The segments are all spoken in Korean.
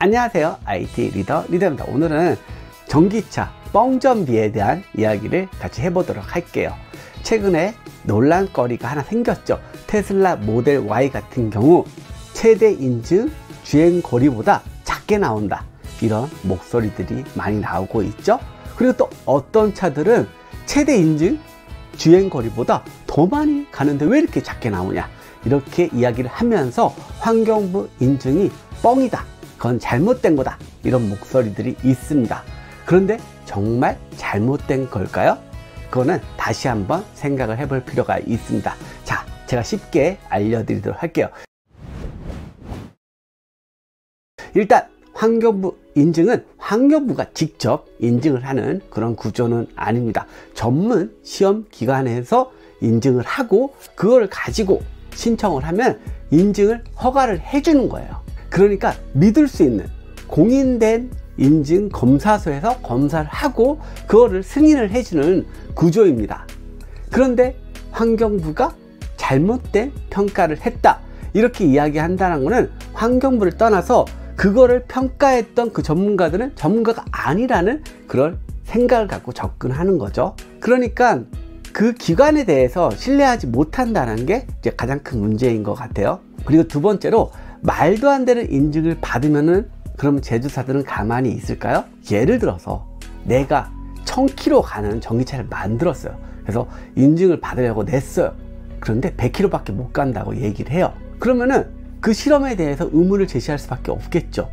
안녕하세요. IT 리더 리더입니다. 오늘은 전기차 뻥전비에 대한 이야기를 같이 해보도록 할게요. 최근에 논란거리가 하나 생겼죠. 테슬라 모델 Y 같은 경우 최대 인증 주행거리보다 작게 나온다. 이런 목소리들이 많이 나오고 있죠. 그리고 또 어떤 차들은 최대 인증 주행거리보다 더 많이 가는데 왜 이렇게 작게 나오냐? 이렇게 이야기를 하면서 환경부 인증이 뻥이다 그건 잘못된 거다. 이런 목소리들이 있습니다. 그런데 정말 잘못된 걸까요? 그거는 다시 한번 생각을 해볼 필요가 있습니다. 자 제가 쉽게 알려드리도록 할게요. 일단 환경부 인증은 환경부가 직접 인증을 하는 그런 구조는 아닙니다. 전문 시험 기관에서 인증을 하고 그걸 가지고 신청을 하면 인증을 허가를 해주는 거예요 그러니까 믿을 수 있는 공인된 인증 검사소에서 검사를 하고 그거를 승인을 해주는 구조입니다. 그런데 환경부가 잘못된 평가를 했다. 이렇게 이야기한다는 것은 환경부를 떠나서 그거를 평가했던 그 전문가들은 전문가가 아니라는 그런 생각을 갖고 접근하는 거죠. 그러니까 그 기관에 대해서 신뢰하지 못한다는 게 이제 가장 큰 문제인 것 같아요. 그리고 두 번째로 말도 안 되는 인증을 받으면은 그러면 제조사들은 가만히 있을까요? 예를 들어서 내가 1000km 가는 전기차를 만들었어요. 그래서 인증을 받으려고 냈어요. 그런데 100km 밖에 못 간다고 얘기를 해요. 그러면은 그 실험에 대해서 의문을 제시할 수밖에 없겠죠.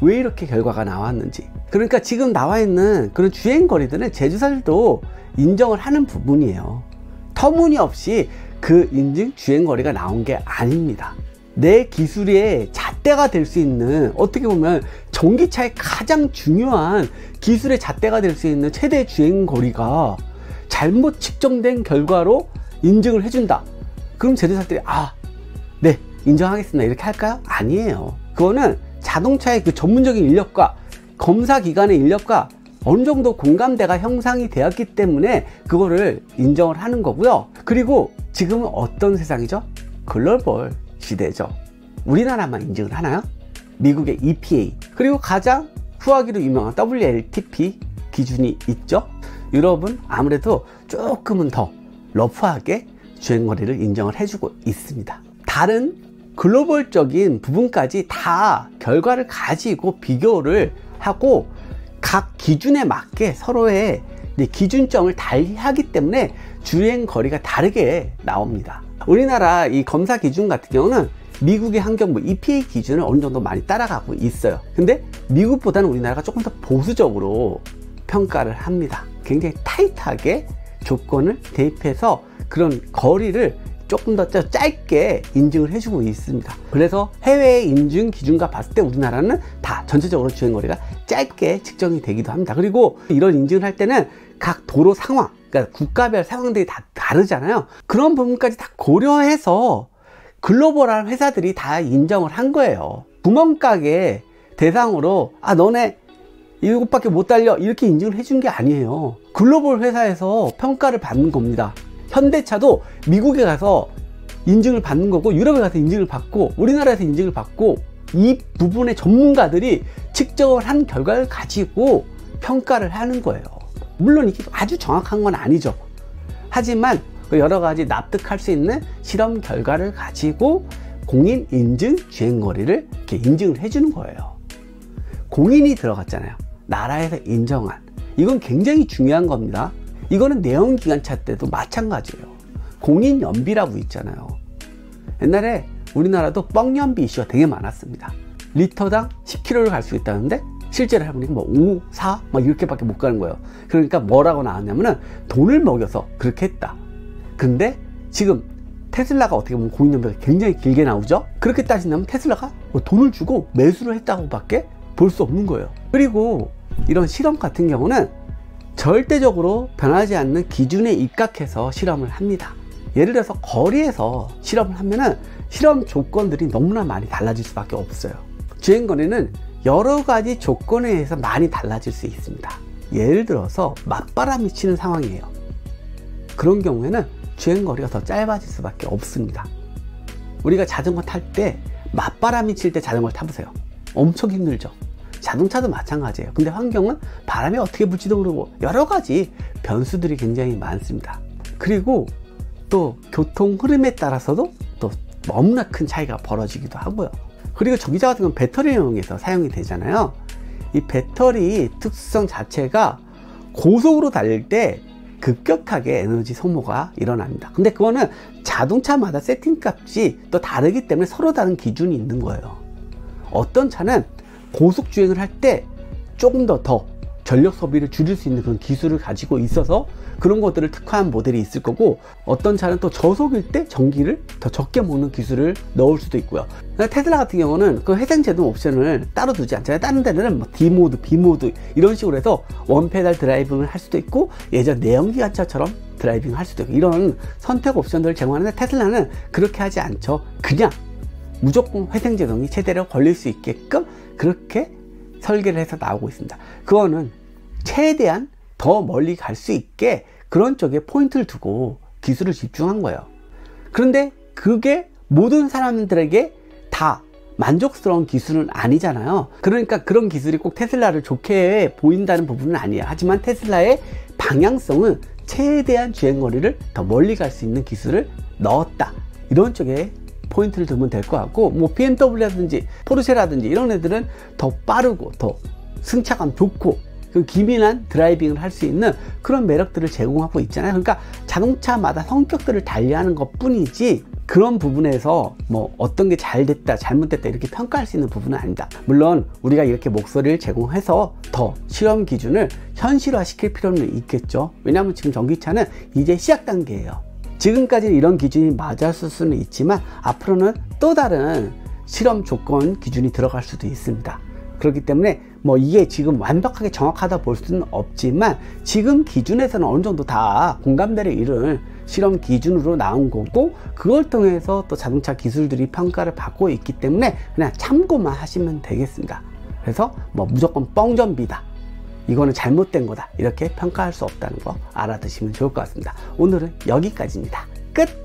왜 이렇게 결과가 나왔는지. 그러니까 지금 나와 있는 그런 주행 거리들은 제조사들도 인정을 하는 부분이에요. 터무니없이 그 인증 주행 거리가 나온 게 아닙니다. 내 기술의 잣대가 될 수 있는 어떻게 보면 전기차의 가장 중요한 기술의 잣대가 될 수 있는 최대 주행 거리가 잘못 측정된 결과로 인증을 해준다. 그럼 제조사들이 아네 인정하겠습니다. 이렇게 할까요? 아니에요. 그거는 자동차의 그 전문적인 인력과 검사 기관의 인력과 어느 정도 공감대가 형성이 되었기 때문에 그거를 인정을 하는 거고요. 그리고 지금은 어떤 세상이죠? 글로벌 시대죠. 우리나라만 인증을 하나요? 미국의 EPA 그리고 가장 후하기로 유명한 WLTP 기준이 있죠. 유럽은 아무래도 조금은 더 러프하게 주행거리를 인정을 해주고 있습니다. 다른 글로벌적인 부분까지 다 결과를 가지고 비교를 하고 각 기준에 맞게 서로의 기준점을 달리하기 때문에 주행 거리가 다르게 나옵니다. 우리나라 이 검사 기준 같은 경우는 미국의 환경부 EPA 기준을 어느 정도 많이 따라가고 있어요. 근데 미국보다는 우리나라가 조금 더 보수적으로 평가를 합니다. 굉장히 타이트하게 조건을 대입해서 그런 거리를 조금 더 짧게 인증을 해주고 있습니다. 그래서 해외 인증 기준과 봤을 때 우리나라는 다 전체적으로 주행거리가 짧게 측정이 되기도 합니다. 그리고 이런 인증을 할 때는 각 도로 상황, 그러니까 국가별 상황들이 다 다르잖아요. 그런 부분까지 다 고려해서 글로벌한 회사들이 다 인정을 한 거예요. 구멍가게 대상으로 아 너네 이것밖에 못 달려 이렇게 인증을 해준 게 아니에요. 글로벌 회사에서 평가를 받는 겁니다. 현대차도 미국에 가서 인증을 받는 거고 유럽에 가서 인증을 받고 우리나라에서 인증을 받고 이 부분의 전문가들이 측정을 한 결과를 가지고 평가를 하는 거예요. 물론 이게 아주 정확한 건 아니죠. 하지만 그 여러 가지 납득할 수 있는 실험 결과를 가지고 공인 인증 주행거리를 이렇게 인증을 해주는 거예요. 공인이 들어갔잖아요. 나라에서 인정한. 이건 굉장히 중요한 겁니다. 이거는 내연기관차 때도 마찬가지예요. 공인 연비라고 있잖아요. 옛날에 우리나라도 뻥연비 이슈가 되게 많았습니다. 리터당 10km를 갈 수 있다는데 실제로 해보니까 뭐 5, 4, 막 이렇게밖에 못 가는 거예요. 그러니까 뭐라고 나왔냐면은 돈을 먹여서 그렇게 했다. 근데 지금 테슬라가 어떻게 보면 공인연비가 굉장히 길게 나오죠? 그렇게 따진다면 테슬라가 뭐 돈을 주고 매수를 했다고 밖에 볼 수 없는 거예요. 그리고 이런 실험 같은 경우는 절대적으로 변하지 않는 기준에 입각해서 실험을 합니다. 예를 들어서 거리에서 실험을 하면은 실험 조건들이 너무나 많이 달라질 수밖에 없어요. 주행거리는 여러 가지 조건에 의해서 많이 달라질 수 있습니다. 예를 들어서 맞바람이 치는 상황이에요. 그런 경우에는 주행거리가 더 짧아질 수밖에 없습니다. 우리가 자전거 탈 때 맞바람이 칠 때 자전거를 타보세요. 엄청 힘들죠. 자동차도 마찬가지예요. 근데 환경은 바람이 어떻게 불지도 모르고 여러 가지 변수들이 굉장히 많습니다. 그리고 또 교통 흐름에 따라서도 또 너무나 큰 차이가 벌어지기도 하고요. 그리고 전기차 같은 건 배터리용에서 사용이 되잖아요. 이 배터리 특성 자체가 고속으로 달릴 때 급격하게 에너지 소모가 일어납니다. 근데 그거는 자동차마다 세팅 값이 또 다르기 때문에 서로 다른 기준이 있는 거예요. 어떤 차는 고속 주행을 할 때 조금 더더 전력 소비를 줄일 수 있는 그런 기술을 가지고 있어서 그런 것들을 특화한 모델이 있을 거고 어떤 차는 또 저속일 때 전기를 더 적게 먹는 기술을 넣을 수도 있고요. 테슬라 같은 경우는 그 회생 제동 옵션을 따로 두지 않잖아요. 다른 데는 뭐 D 모드, B 모드 이런 식으로 해서 one pedal driving을 할 수도 있고 예전 내연기관차처럼 driving 할 수도 있고 이런 선택 옵션들을 제공하는데 테슬라는 그렇게 하지 않죠. 그냥 무조건 회생 제동이 최대로 걸릴 수 있게끔 그렇게 설계를 해서 나오고 있습니다. 그거는 최대한 더 멀리 갈 수 있게 그런 쪽에 포인트를 두고 기술을 집중한 거예요. 그런데 그게 모든 사람들에게 다 만족스러운 기술은 아니잖아요. 그러니까 그런 기술이 꼭 테슬라를 좋게 보인다는 부분은 아니에요. 하지만 테슬라의 방향성은 최대한 주행거리를 더 멀리 갈 수 있는 기술을 넣었다. 이런 쪽에 포인트를 두면 될 것 같고 뭐 BMW라든지 포르쉐라든지 이런 애들은 더 빠르고 더 승차감 좋고 그 기민한 드라이빙을 할 수 있는 그런 매력들을 제공하고 있잖아요. 그러니까 자동차마다 성격들을 달리하는 것 뿐이지 그런 부분에서 뭐 어떤 게 잘 됐다 잘못됐다 이렇게 평가할 수 있는 부분은 아니다. 물론 우리가 이렇게 목소리를 제공해서 더 실험 기준을 현실화 시킬 필요는 있겠죠. 왜냐하면 지금 전기차는 이제 시작 단계예요 지금까지 이런 기준이 맞았을 수는 있지만 앞으로는 또 다른 실험 조건 기준이 들어갈 수도 있습니다. 그렇기 때문에 뭐 이게 지금 완벽하게 정확하다 볼 수는 없지만 지금 기준에서는 어느 정도 다 공감대를 이룬 실험 기준으로 나온 거고 그걸 통해서 또 자동차 기술들이 평가를 받고 있기 때문에 그냥 참고만 하시면 되겠습니다. 그래서 뭐 무조건 뻥전비다. 이거는 잘못된 거다. 이렇게 평가할 수 없다는 거 알아두시면 좋을 것 같습니다. 오늘은 여기까지입니다. 끝